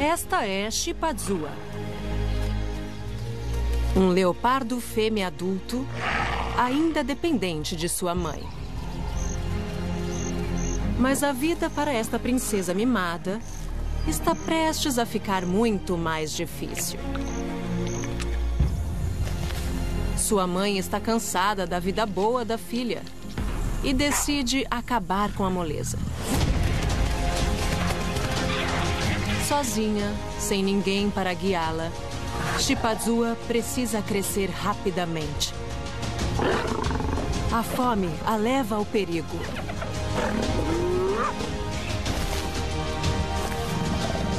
Esta é Chipazua. Um leopardo fêmea adulto, ainda dependente de sua mãe. Mas a vida para esta princesa mimada está prestes a ficar muito mais difícil. Sua mãe está cansada da vida boa da filha e decide acabar com a moleza. Sozinha, sem ninguém para guiá-la, Shipazua precisa crescer rapidamente. A fome a leva ao perigo.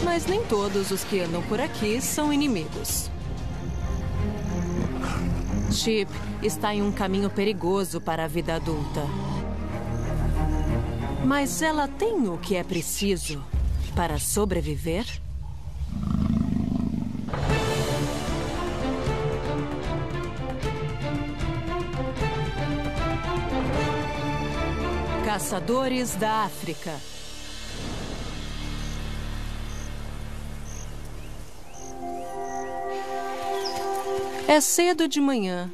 Mas nem todos os que andam por aqui são inimigos. Chip está em um caminho perigoso para a vida adulta. Mas ela tem o que é preciso para sobreviver? Caçadores da África. É cedo de manhã.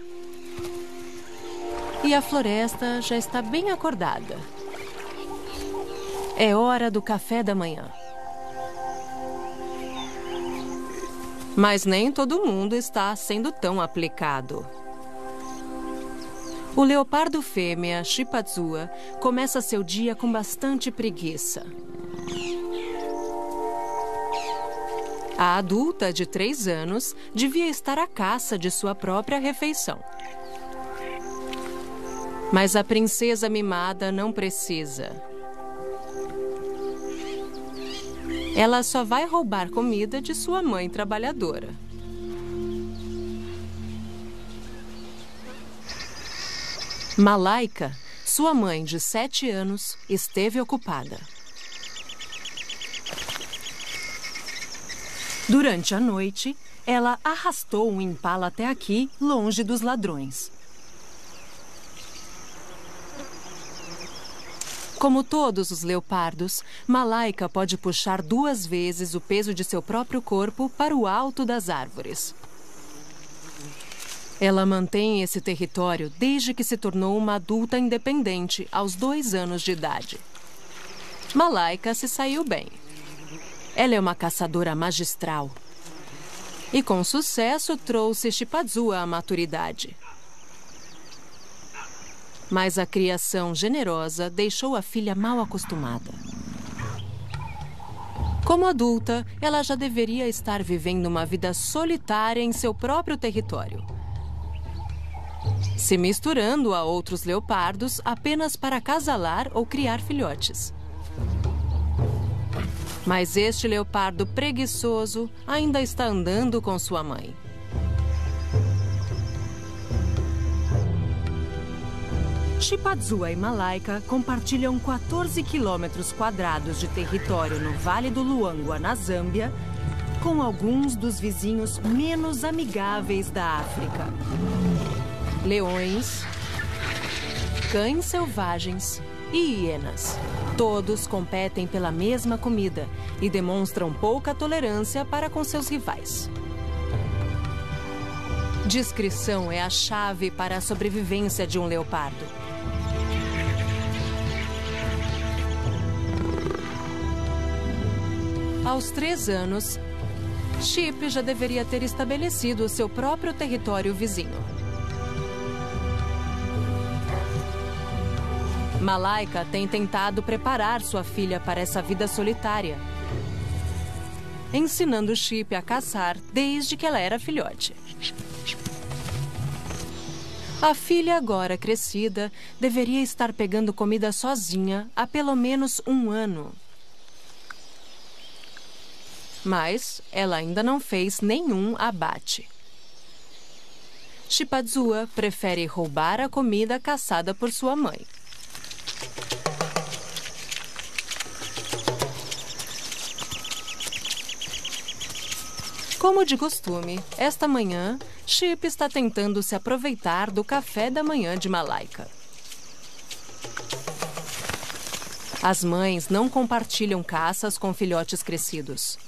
E a floresta já está bem acordada. É hora do café da manhã. Mas nem todo mundo está sendo tão aplicado. O leopardo fêmea, Shipazua, começa seu dia com bastante preguiça. A adulta, de três anos, devia estar à caça de sua própria refeição. Mas a princesa mimada não precisa. Ela só vai roubar comida de sua mãe trabalhadora. Malaika, sua mãe de sete anos, esteve ocupada. Durante a noite, ela arrastou um impala até aqui, longe dos ladrões. Como todos os leopardos, Malaika pode puxar duas vezes o peso de seu próprio corpo para o alto das árvores. Ela mantém esse território desde que se tornou uma adulta independente aos dois anos de idade. Malaika se saiu bem. Ela é uma caçadora magistral. E com sucesso trouxe Chipazua à maturidade. Mas a criação generosa deixou a filha mal acostumada. Como adulta, ela já deveria estar vivendo uma vida solitária em seu próprio território se misturando a outros leopardos apenas para acasalar ou criar filhotes. Mas este leopardo preguiçoso ainda está andando com sua mãe. Chipazua e Malaika compartilham 14 quilômetros quadrados de território no Vale do Luangwa, na Zâmbia, com alguns dos vizinhos menos amigáveis da África leões, cães selvagens e hienas. Todos competem pela mesma comida e demonstram pouca tolerância para com seus rivais. Discrição é a chave para a sobrevivência de um leopardo. Aos três anos, Chip já deveria ter estabelecido o seu próprio território vizinho. Malaika tem tentado preparar sua filha para essa vida solitária, ensinando Chip a caçar desde que ela era filhote. A filha, agora crescida, deveria estar pegando comida sozinha há pelo menos um ano. Mas ela ainda não fez nenhum abate. Chipazua prefere roubar a comida caçada por sua mãe. Como de costume, esta manhã, Chip está tentando se aproveitar do café da manhã de Malaika. As mães não compartilham caças com filhotes crescidos.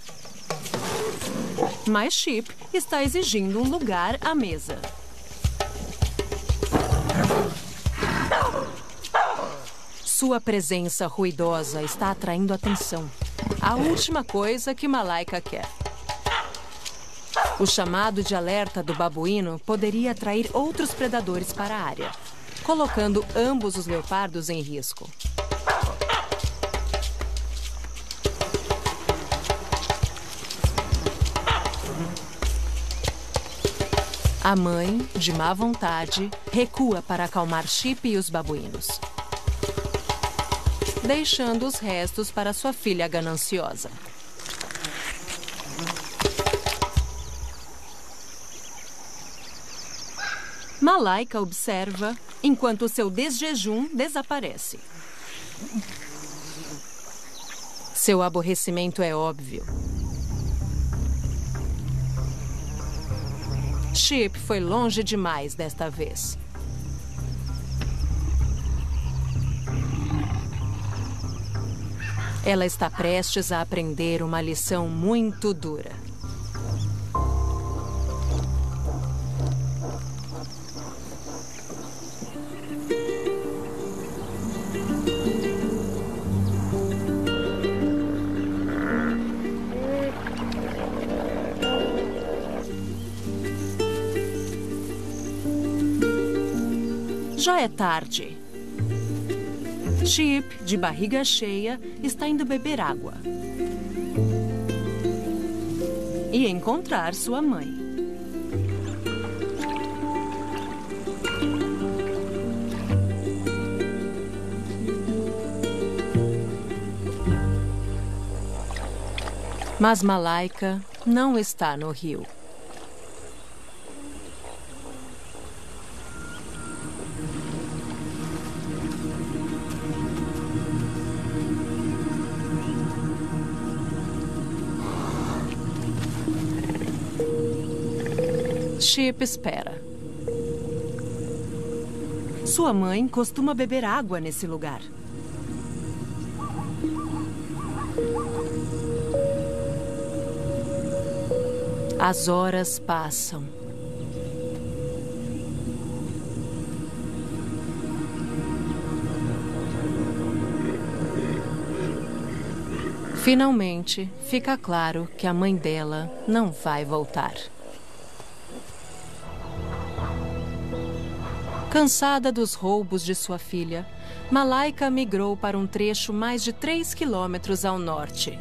Mas Chip está exigindo um lugar à mesa. Sua presença ruidosa está atraindo atenção. A última coisa que Malaika quer. O chamado de alerta do babuíno poderia atrair outros predadores para a área, colocando ambos os leopardos em risco. A mãe, de má vontade, recua para acalmar Chip e os babuínos, deixando os restos para sua filha gananciosa. Malaika observa enquanto seu desjejum desaparece. Seu aborrecimento é óbvio. Chip foi longe demais desta vez. Ela está prestes a aprender uma lição muito dura. Já é tarde. Chip, de barriga cheia, está indo beber água. E encontrar sua mãe. Mas Malaika não está no rio. Chip espera. Sua mãe costuma beber água nesse lugar. As horas passam. Finalmente, fica claro que a mãe dela não vai voltar. Cansada dos roubos de sua filha, Malaika migrou para um trecho mais de 3 quilômetros ao norte.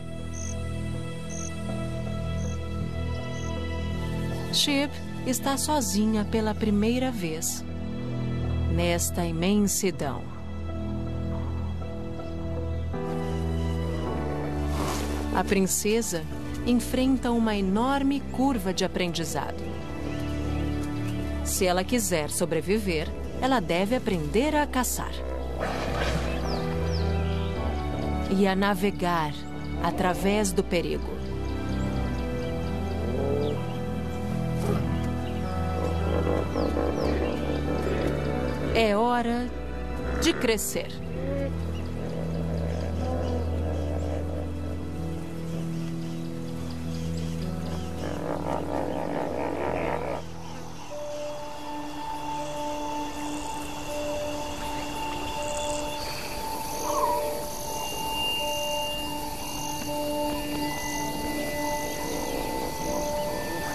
Chip está sozinha pela primeira vez. Nesta imensidão. A princesa enfrenta uma enorme curva de aprendizado. Se ela quiser sobreviver, ela deve aprender a caçar e a navegar através do perigo. É hora de crescer.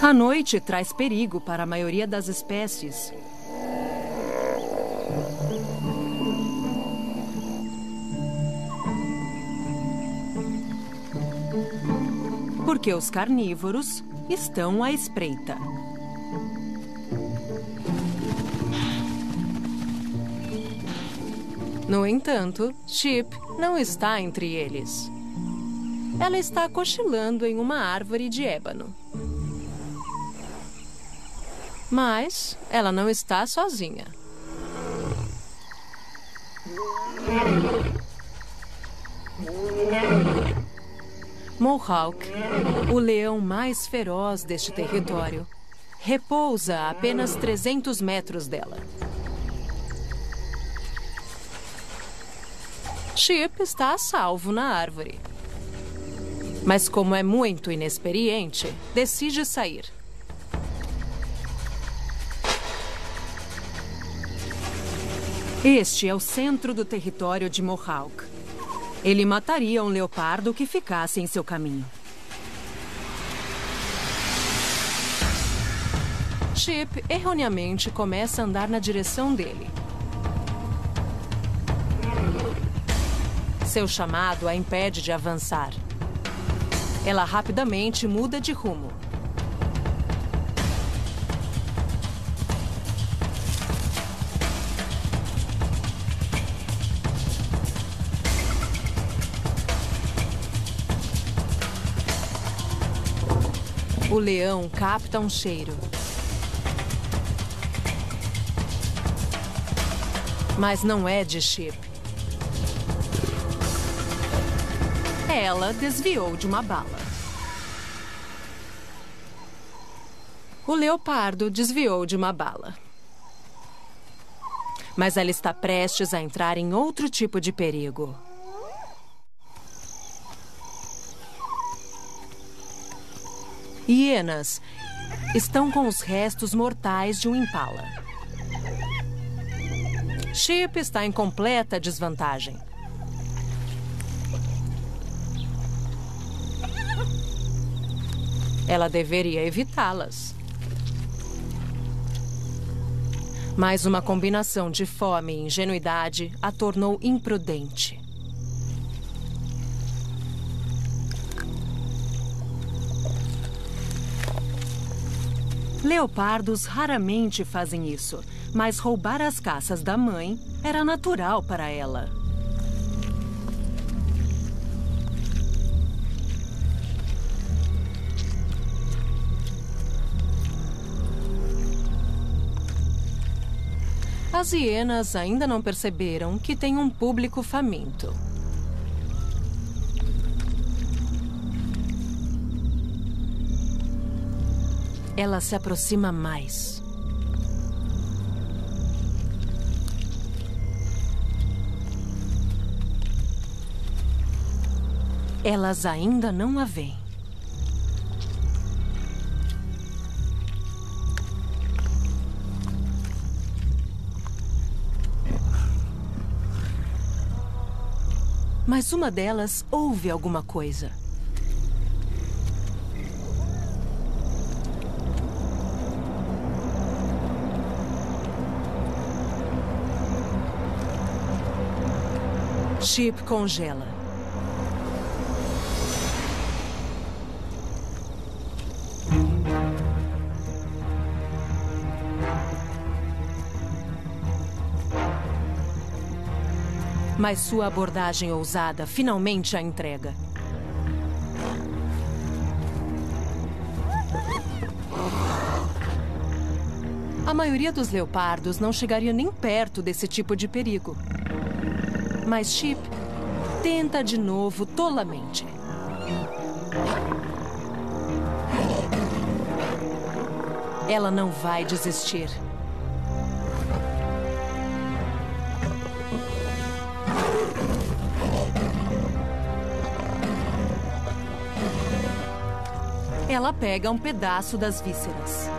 A noite traz perigo para a maioria das espécies. Porque os carnívoros estão à espreita. No entanto, Chip não está entre eles. Ela está cochilando em uma árvore de ébano. Mas ela não está sozinha. Mohawk, o leão mais feroz deste território, repousa a apenas 300 metros dela. Chip está a salvo na árvore. Mas como é muito inexperiente, decide sair. Este é o centro do território de Mohawk. Ele mataria um leopardo que ficasse em seu caminho. Chip erroneamente começa a andar na direção dele. Seu chamado a impede de avançar. Ela rapidamente muda de rumo. O leão capta um cheiro. Mas não é de Chip. Ela desviou de uma bala. O leopardo desviou de uma bala. Mas ela está prestes a entrar em outro tipo de perigo. Hienas estão com os restos mortais de um impala. Chip está em completa desvantagem. Ela deveria evitá-las. Mas uma combinação de fome e ingenuidade a tornou imprudente. Leopardos raramente fazem isso, mas roubar as caças da mãe era natural para ela. As hienas ainda não perceberam que tem um público faminto. Ela se aproxima mais. Elas ainda não a veem. Mas uma delas ouve alguma coisa. Chip congela. Mas sua abordagem ousada finalmente a entrega. A maioria dos leopardos não chegaria nem perto desse tipo de perigo. Mas Chip tenta de novo tolamente. Ela não vai desistir. Ela pega um pedaço das vísceras.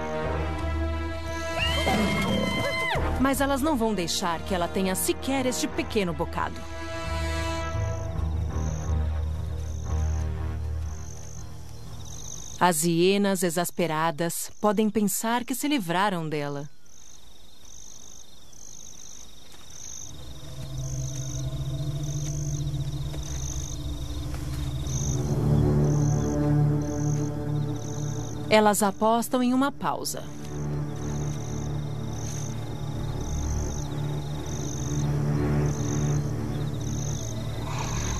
Mas elas não vão deixar que ela tenha sequer este pequeno bocado. As hienas exasperadas podem pensar que se livraram dela. Elas apostam em uma pausa.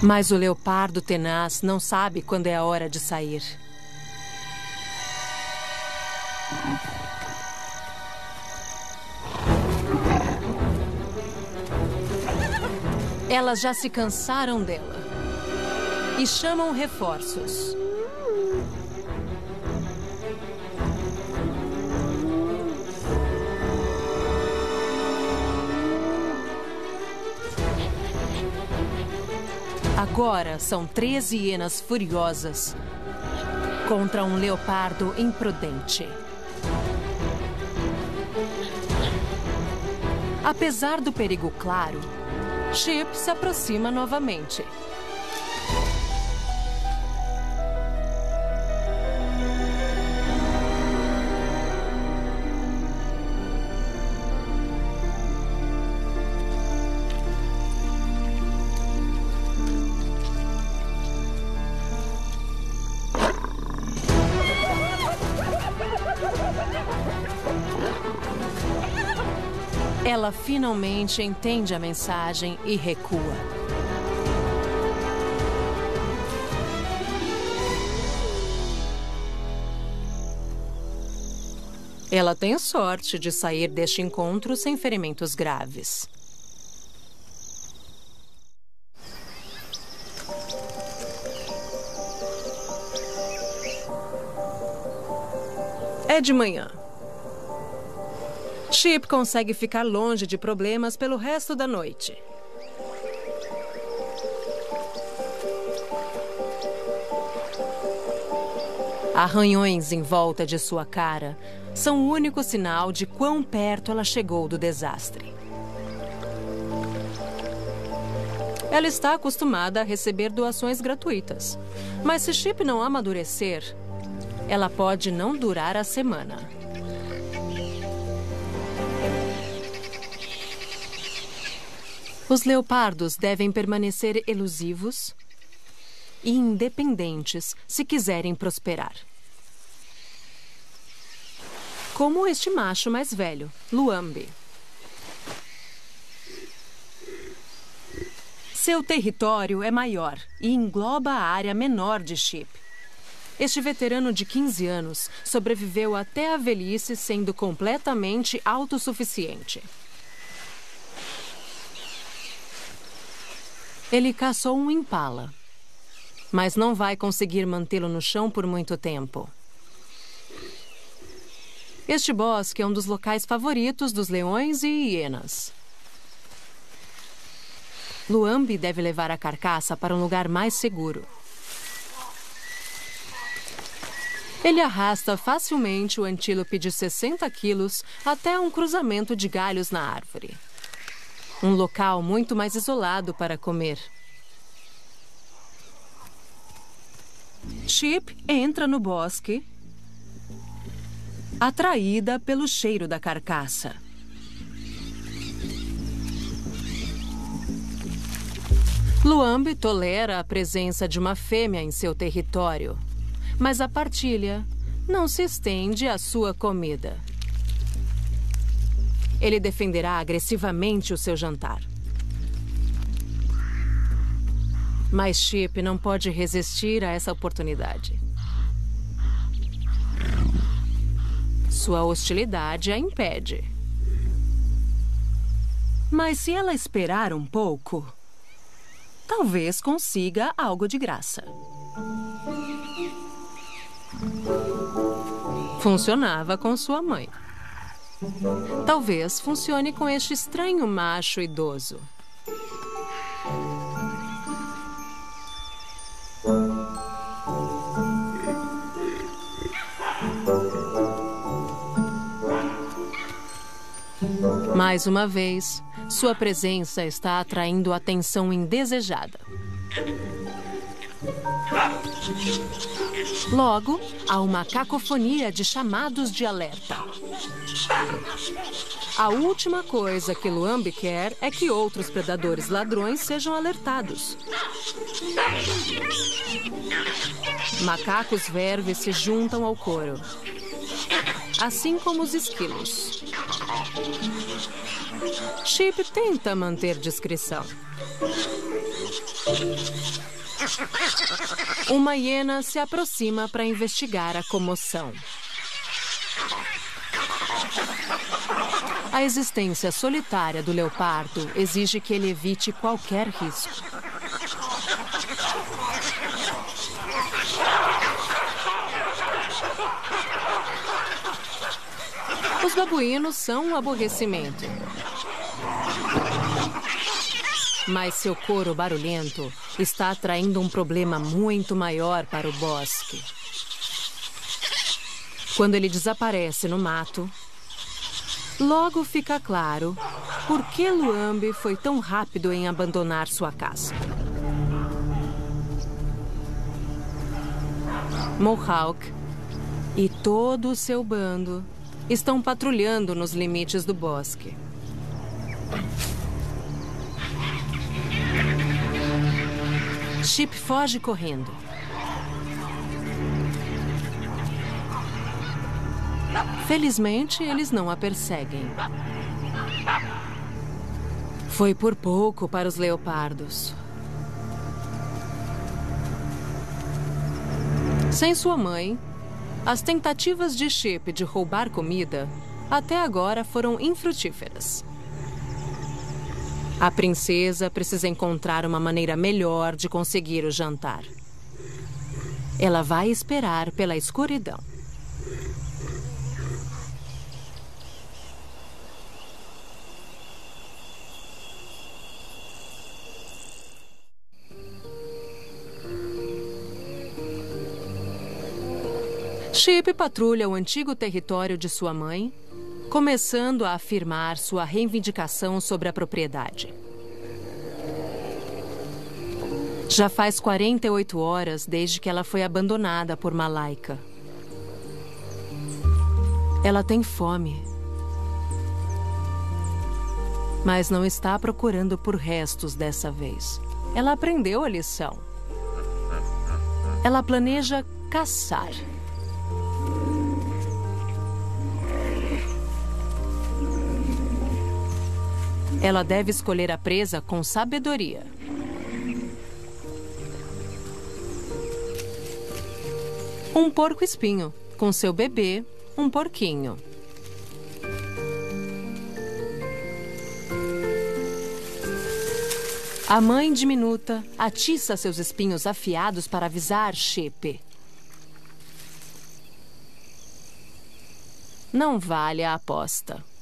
Mas o leopardo tenaz não sabe quando é a hora de sair. Elas já se cansaram dela e chamam reforços. Agora são 13 hienas furiosas contra um leopardo imprudente. Apesar do perigo claro, Chip se aproxima novamente. Finalmente entende a mensagem e recua. Ela tem sorte de sair deste encontro sem ferimentos graves. É de manhã. Chip consegue ficar longe de problemas pelo resto da noite. Arranhões em volta de sua cara são o único sinal de quão perto ela chegou do desastre. Ela está acostumada a receber doações gratuitas. Mas se Chip não amadurecer, ela pode não durar a semana. Os leopardos devem permanecer elusivos e independentes se quiserem prosperar. Como este macho mais velho, Luambi. Seu território é maior e engloba a área menor de Chip. Este veterano de 15 anos sobreviveu até a velhice sendo completamente autossuficiente. Ele caçou um impala, mas não vai conseguir mantê-lo no chão por muito tempo. Este bosque é um dos locais favoritos dos leões e hienas. Luambi deve levar a carcaça para um lugar mais seguro. Ele arrasta facilmente o antílope de 60 quilos até um cruzamento de galhos na árvore. Um local muito mais isolado para comer. Chip entra no bosque, atraída pelo cheiro da carcaça. Luambi tolera a presença de uma fêmea em seu território, mas a partilha não se estende à sua comida. Ele defenderá agressivamente o seu jantar. Mas Chip não pode resistir a essa oportunidade. Sua hostilidade a impede. Mas se ela esperar um pouco, talvez consiga algo de graça. Funcionava com sua mãe. Talvez funcione com este estranho macho idoso. Mais uma vez, sua presença está atraindo atenção indesejada. Logo, há uma cacofonia de chamados de alerta. A última coisa que Luambi quer é que outros predadores ladrões sejam alertados. Macacos verves se juntam ao coro, assim como os esquilos. Chip tenta manter discrição. Uma hiena se aproxima para investigar a comoção. A existência solitária do leopardo exige que ele evite qualquer risco. Os babuínos são um aborrecimento. Mas seu coro barulhento está atraindo um problema muito maior para o bosque. Quando ele desaparece no mato, logo fica claro por que Luambe foi tão rápido em abandonar sua casa. Mohawk e todo o seu bando estão patrulhando nos limites do bosque. Chip foge correndo. Felizmente, eles não a perseguem. Foi por pouco para os leopardos. Sem sua mãe, as tentativas de Chip de roubar comida até agora foram infrutíferas. A princesa precisa encontrar uma maneira melhor de conseguir o jantar. Ela vai esperar pela escuridão. Chip patrulha o antigo território de sua mãe começando a afirmar sua reivindicação sobre a propriedade. Já faz 48 horas desde que ela foi abandonada por Malaika. Ela tem fome. Mas não está procurando por restos dessa vez. Ela aprendeu a lição. Ela planeja caçar. Ela deve escolher a presa com sabedoria. Um porco-espinho, com seu bebê, um porquinho. A mãe diminuta atiça seus espinhos afiados para avisar Shepe. Não vale a aposta.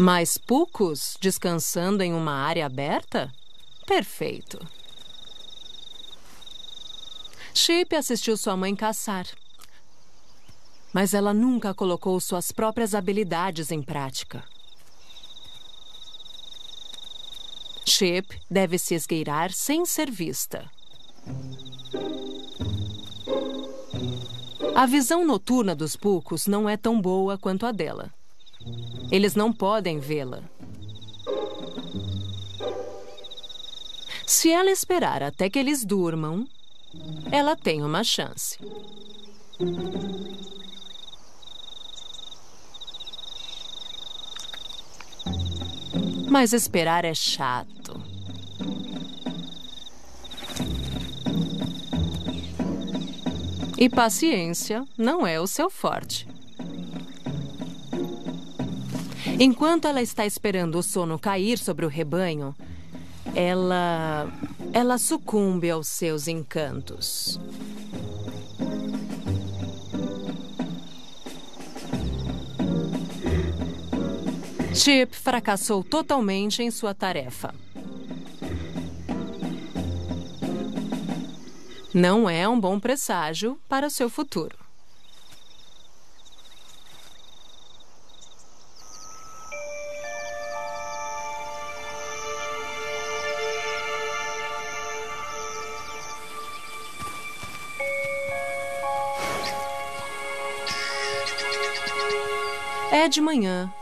Mais pucos descansando em uma área aberta? Perfeito. Chip assistiu sua mãe caçar. Mas ela nunca colocou suas próprias habilidades em prática. Chip deve se esgueirar sem ser vista. A visão noturna dos pucos não é tão boa quanto a dela. Eles não podem vê-la. Se ela esperar até que eles durmam, ela tem uma chance. Mas esperar é chato. E paciência não é o seu forte. Enquanto ela está esperando o sono cair sobre o rebanho, ela. ela sucumbe aos seus encantos. Chip fracassou totalmente em sua tarefa. Não é um bom presságio para seu futuro. De manhã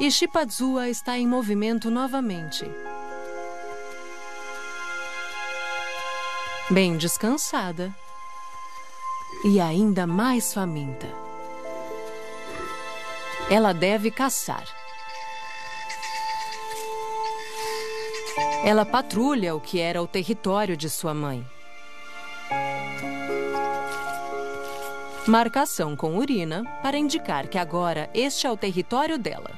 e Shipazua está em movimento novamente. Bem descansada e ainda mais faminta. Ela deve caçar. Ela patrulha o que era o território de sua mãe. Marcação com urina para indicar que agora este é o território dela.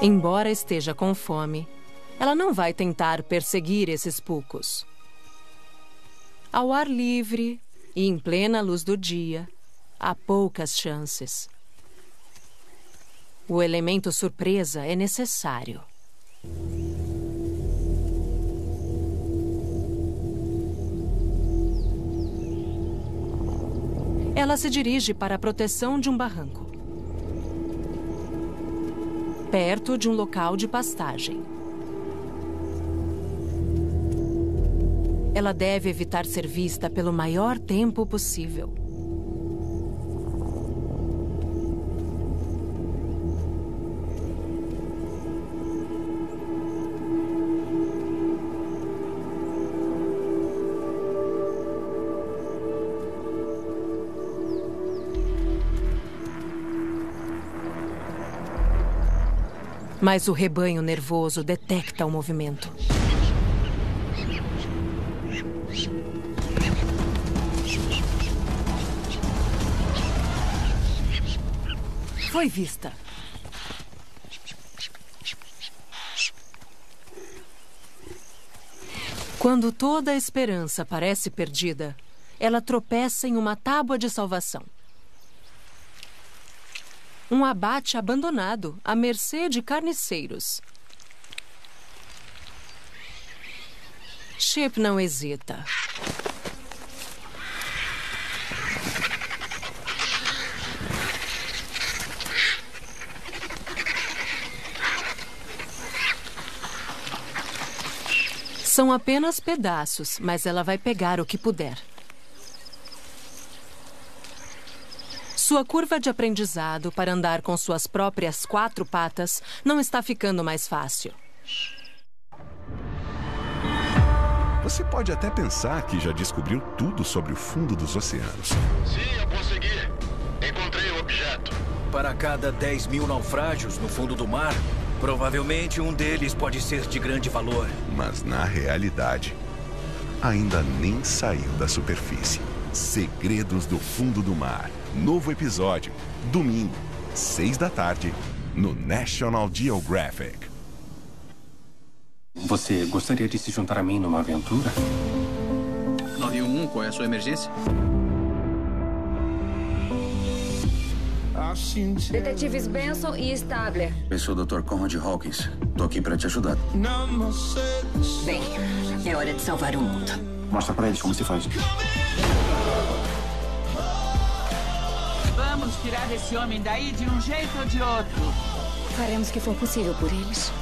Embora esteja com fome, ela não vai tentar perseguir esses pucos. Ao ar livre e em plena luz do dia, há poucas chances. O elemento surpresa é necessário. Ela se dirige para a proteção de um barranco. Perto de um local de pastagem. Ela deve evitar ser vista pelo maior tempo possível. Mas o rebanho nervoso detecta o movimento. Foi vista. Quando toda a esperança parece perdida, ela tropeça em uma tábua de salvação. Um abate abandonado, à mercê de carniceiros. Chip não hesita. São apenas pedaços, mas ela vai pegar o que puder. Sua curva de aprendizado para andar com suas próprias quatro patas não está ficando mais fácil. Você pode até pensar que já descobriu tudo sobre o fundo dos oceanos. Sim, eu consegui. Encontrei o objeto. Para cada 10 mil naufrágios no fundo do mar, provavelmente um deles pode ser de grande valor. Mas na realidade, ainda nem saiu da superfície. Segredos do fundo do mar. Novo episódio, domingo, seis da tarde, no National Geographic. Você gostaria de se juntar a mim numa aventura? 911, qual é a sua emergência? Detetives Benson e Stabler. Eu sou o Dr. Conrad Hawkins. Tô aqui para te ajudar. Bem, é hora de salvar o mundo. Mostra pra eles como se faz. Vamos tirar esse homem daí de um jeito ou de outro. Faremos o que for possível por eles.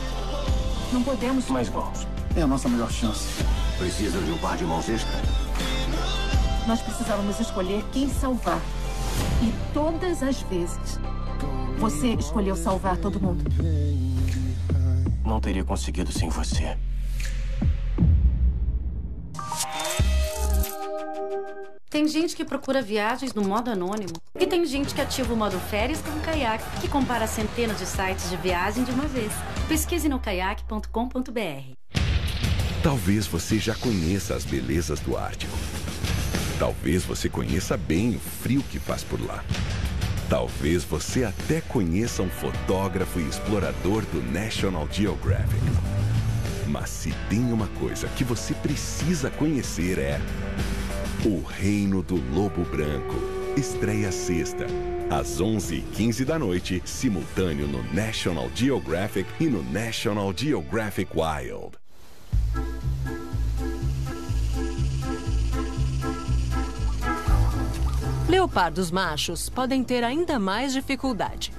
Não podemos. Mais mãos. É a nossa melhor chance. Precisa de um par de mãos extra? Nós precisávamos escolher quem salvar. E todas as vezes, você escolheu salvar todo mundo. Não teria conseguido sem você. Tem gente que procura viagens no modo anônimo. E tem gente que ativa o modo férias com o caiaque, que compara centenas de sites de viagem de uma vez. Pesquise no caiaque.com.br. Talvez você já conheça as belezas do Ártico. Talvez você conheça bem o frio que faz por lá. Talvez você até conheça um fotógrafo e explorador do National Geographic. Mas se tem uma coisa que você precisa conhecer é O Reino do Lobo Branco. Estreia sexta, às 11h15 da noite, simultâneo no National Geographic e no National Geographic Wild. Leopardos machos podem ter ainda mais dificuldade.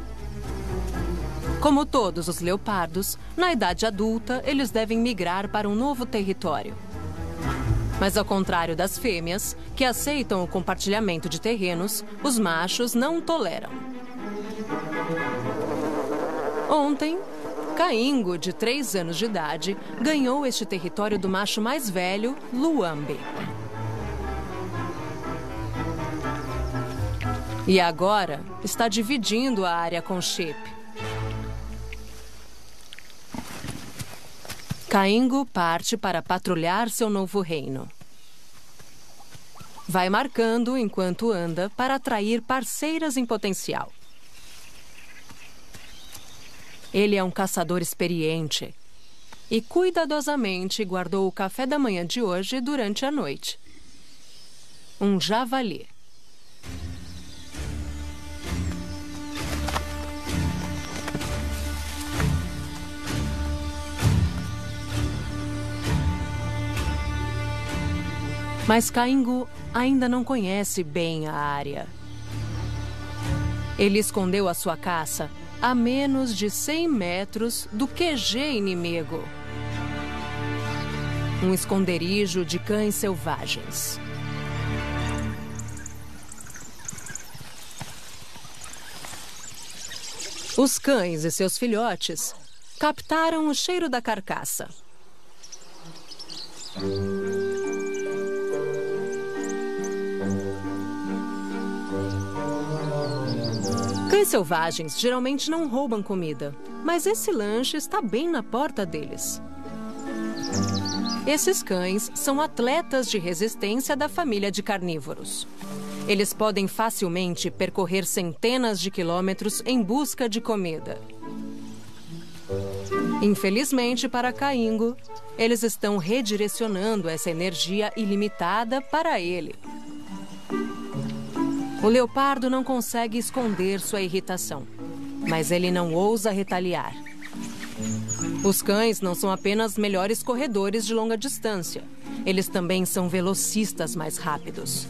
Como todos os leopardos, na idade adulta eles devem migrar para um novo território. Mas ao contrário das fêmeas, que aceitam o compartilhamento de terrenos, os machos não toleram. Ontem, Caingo, de 3 anos de idade, ganhou este território do macho mais velho, Luambe. E agora está dividindo a área com Chip. Caingo parte para patrulhar seu novo reino. Vai marcando enquanto anda para atrair parceiras em potencial. Ele é um caçador experiente e cuidadosamente guardou o café da manhã de hoje durante a noite. Um javali. Mas Caingo ainda não conhece bem a área. Ele escondeu a sua caça a menos de 100 metros do QG inimigo. Um esconderijo de cães selvagens. Os cães e seus filhotes captaram o cheiro da carcaça. Cães selvagens geralmente não roubam comida, mas esse lanche está bem na porta deles. Esses cães são atletas de resistência da família de carnívoros. Eles podem facilmente percorrer centenas de quilômetros em busca de comida. Infelizmente para Caingo, eles estão redirecionando essa energia ilimitada para ele. O leopardo não consegue esconder sua irritação, mas ele não ousa retaliar. Os cães não são apenas melhores corredores de longa distância, eles também são velocistas mais rápidos.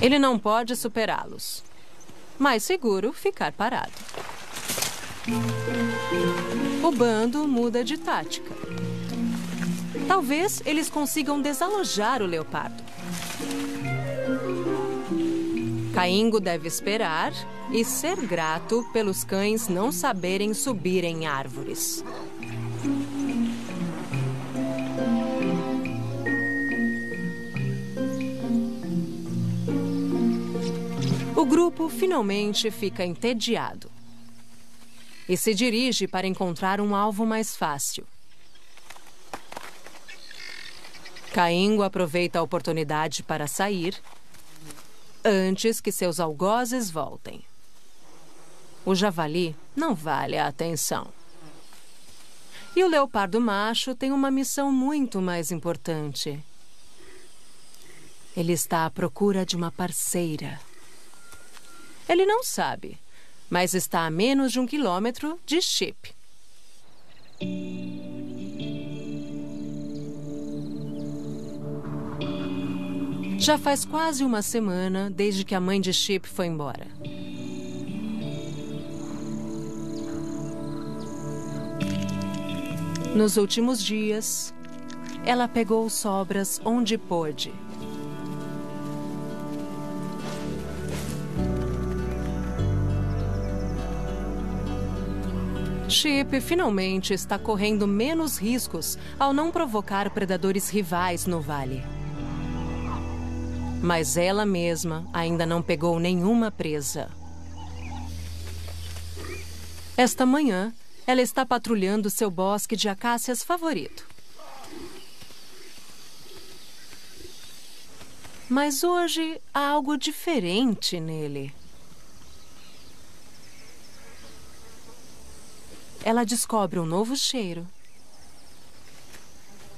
Ele não pode superá-los. Mais seguro ficar parado. O bando muda de tática. Talvez eles consigam desalojar o leopardo. Caingo deve esperar e ser grato pelos cães não saberem subir em árvores. O grupo finalmente fica entediado e se dirige para encontrar um alvo mais fácil. Caingo aproveita a oportunidade para sair antes que seus algozes voltem. O javali não vale a atenção. E o leopardo macho tem uma missão muito mais importante. Ele está à procura de uma parceira. Ele não sabe, mas está a menos de um quilômetro de Chip. Já faz quase uma semana desde que a mãe de Chip foi embora. Nos últimos dias, ela pegou sobras onde pôde. Chip finalmente está correndo menos riscos ao não provocar predadores rivais no vale. Mas ela mesma ainda não pegou nenhuma presa. Esta manhã, ela está patrulhando seu bosque de acácias favorito. Mas hoje há algo diferente nele. ela descobre um novo cheiro.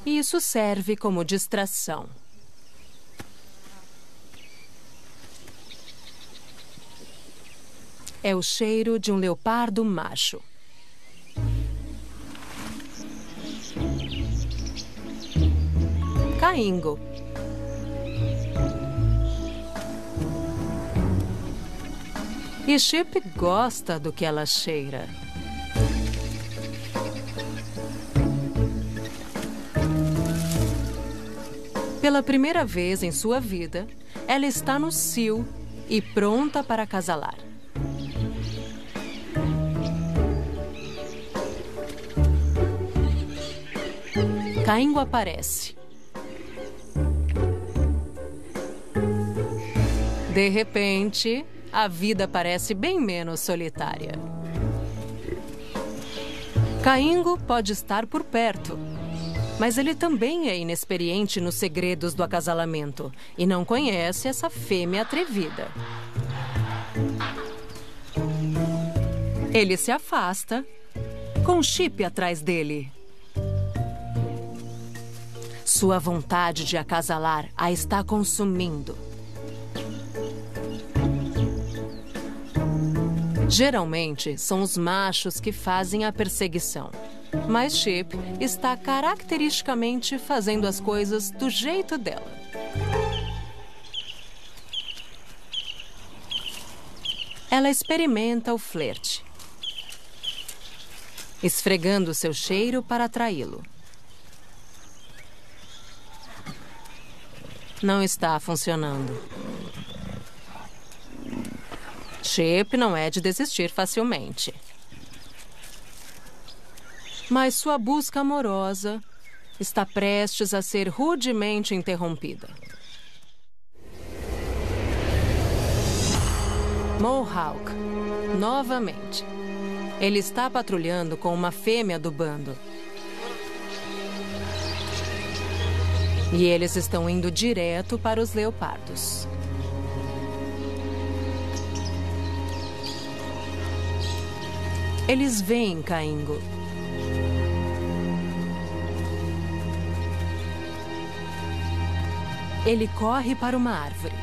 E isso serve como distração. É o cheiro de um leopardo macho. Caingo. E Chip gosta do que ela cheira. Pela primeira vez em sua vida, ela está no cio e pronta para acasalar. Caingo aparece. De repente, a vida parece bem menos solitária. Caingo pode estar por perto, mas ele também é inexperiente nos segredos do acasalamento e não conhece essa fêmea atrevida. Ele se afasta, com Chip atrás dele. Sua vontade de acasalar a está consumindo. Geralmente são os machos que fazem a perseguição. Mas Chip está caracteristicamente fazendo as coisas do jeito dela. Ela experimenta o flerte, esfregando seu cheiro para atraí-lo. Não está funcionando. Chip não é de desistir facilmente. Mas sua busca amorosa está prestes a ser rudemente interrompida. Mohawk, novamente. Ele está patrulhando com uma fêmea do bando. E eles estão indo direto para os leopardos. Eles veem Caingo. Ele corre para uma árvore.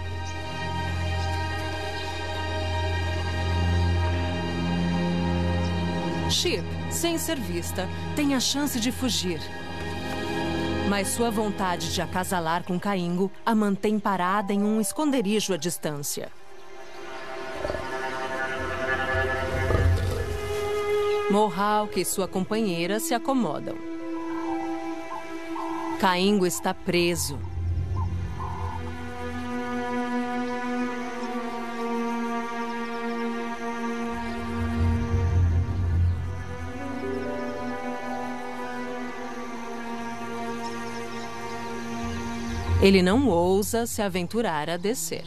Chip, sem ser vista, tem a chance de fugir. Mas sua vontade de acasalar com Caingo a mantém parada em um esconderijo à distância. Mohawk e sua companheira se acomodam. Caingo está preso. Ele não ousa se aventurar a descer.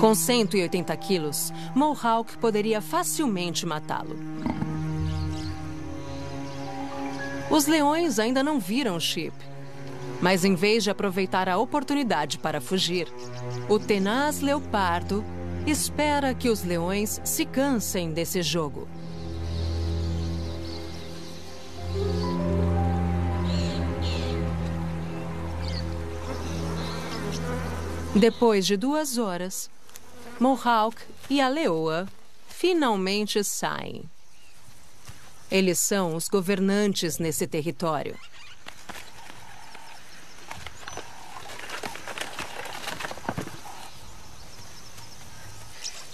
Com 180 quilos, Mohawk poderia facilmente matá-lo. Os leões ainda não viram Chip. Mas em vez de aproveitar a oportunidade para fugir, o tenaz leopardo espera que os leões se cansem desse jogo. Depois de duas horas, Mohawk e a leoa finalmente saem. Eles são os governantes nesse território.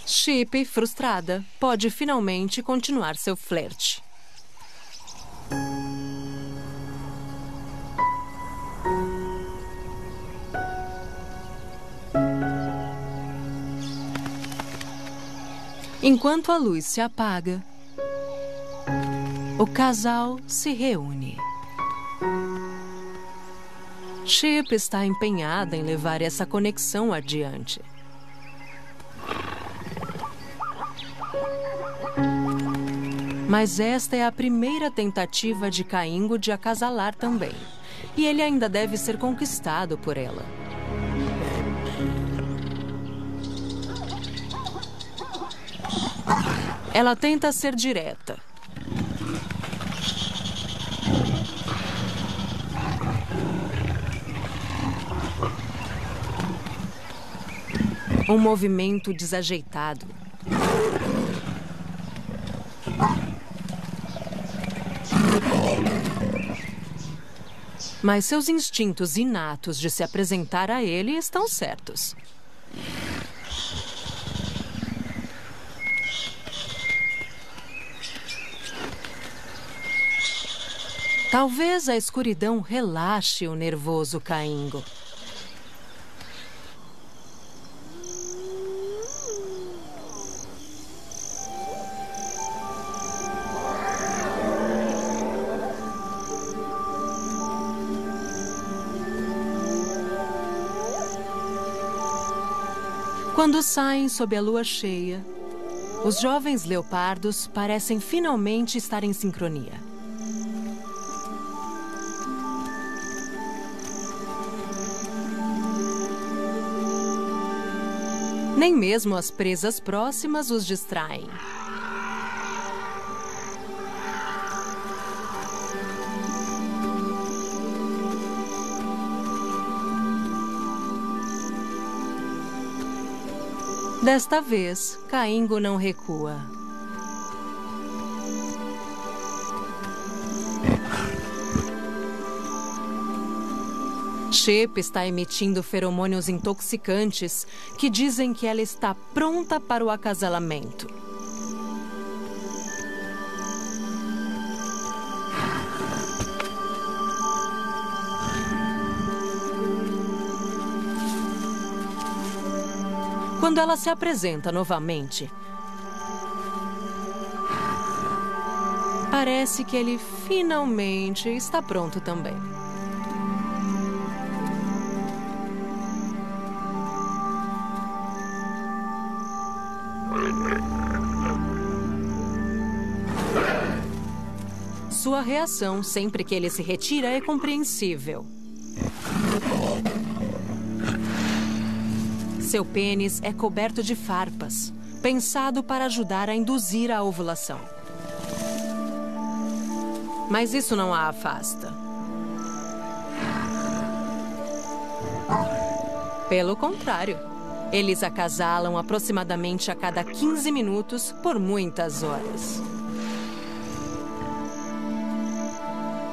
Chip, frustrada, pode finalmente continuar seu flerte. Enquanto a luz se apaga, o casal se reúne. Chip está empenhada em levar essa conexão adiante. Mas esta é a primeira tentativa de Caingo de acasalar também. E ele ainda deve ser conquistado por ela. Ela tenta ser direta. Um movimento desajeitado. Mas seus instintos inatos de se apresentar a ele estão certos. Talvez a escuridão relaxe o nervoso Caingo. Quando saem sob a lua cheia, os jovens leopardos parecem finalmente estar em sincronia. Nem mesmo as presas próximas os distraem. Desta vez, Caingo não recua. Shep está emitindo feromônios intoxicantes que dizem que ela está pronta para o acasalamento. Quando ela se apresenta novamente, parece que ele finalmente está pronto também. Sua reação sempre que ele se retira é compreensível. Seu pênis é coberto de farpas, pensado para ajudar a induzir a ovulação. Mas isso não a afasta. Pelo contrário, eles acasalam aproximadamente a cada 15 minutos por muitas horas.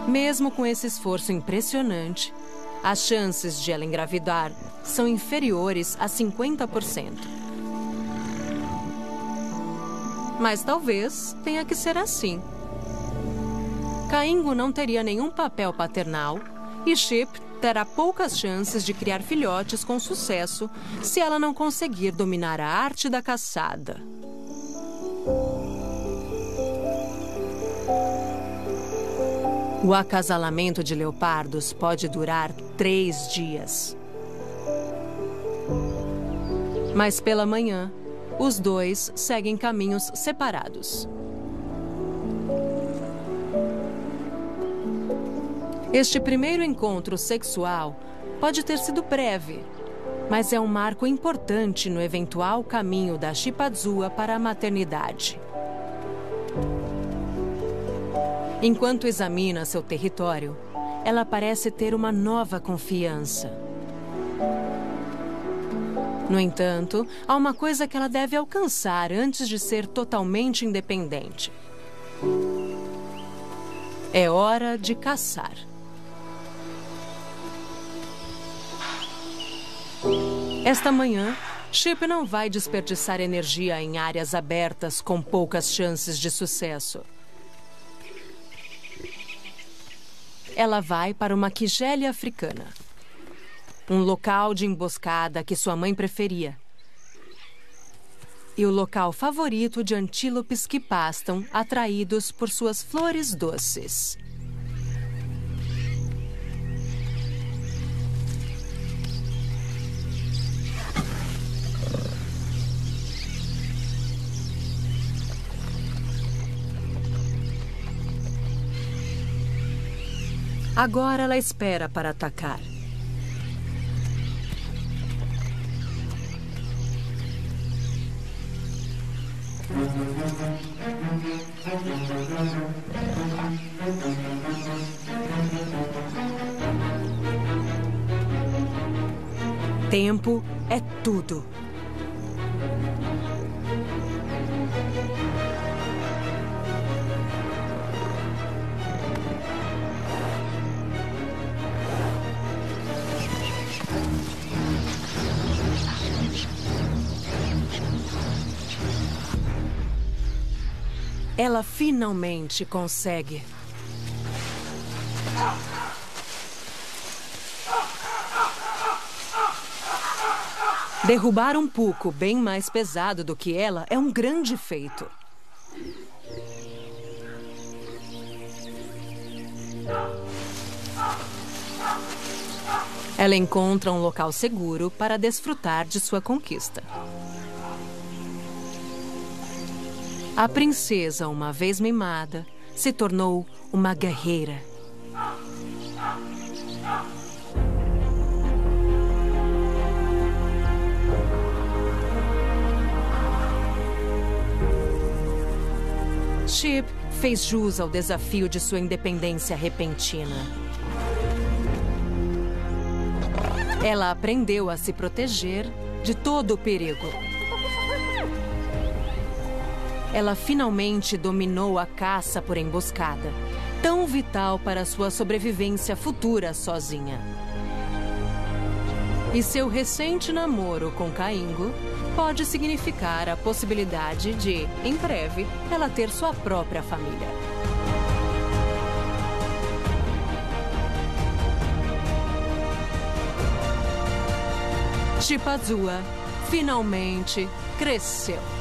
Mesmo com esse esforço impressionante, as chances de ela engravidar são inferiores a 50%. Mas talvez tenha que ser assim. Caingo não teria nenhum papel paternal e Chip terá poucas chances de criar filhotes com sucesso se ela não conseguir dominar a arte da caçada. O acasalamento de leopardos pode durar três dias. Mas pela manhã, os dois seguem caminhos separados. Este primeiro encontro sexual pode ter sido breve, mas é um marco importante no eventual caminho da Chipazua para a maternidade. Enquanto examina seu território, ela parece ter uma nova confiança. No entanto, há uma coisa que ela deve alcançar antes de ser totalmente independente. É hora de caçar. Esta manhã, Chip não vai desperdiçar energia em áreas abertas com poucas chances de sucesso. Ela vai para uma quigélia africana. Um local de emboscada que sua mãe preferia. E o local favorito de antílopes que pastam, atraídos por suas flores doces. Agora ela espera para atacar. Finalmente consegue. Derrubar um puco bem mais pesado do que ela é um grande feito. Ela encontra um local seguro para desfrutar de sua conquista. A princesa, uma vez mimada, se tornou uma guerreira. Chip fez jus ao desafio de sua independência repentina. Ela aprendeu a se proteger de todo o perigo ela finalmente dominou a caça por emboscada, tão vital para sua sobrevivência futura sozinha. E seu recente namoro com Caingo pode significar a possibilidade de, em breve, ela ter sua própria família. Chipazua finalmente cresceu.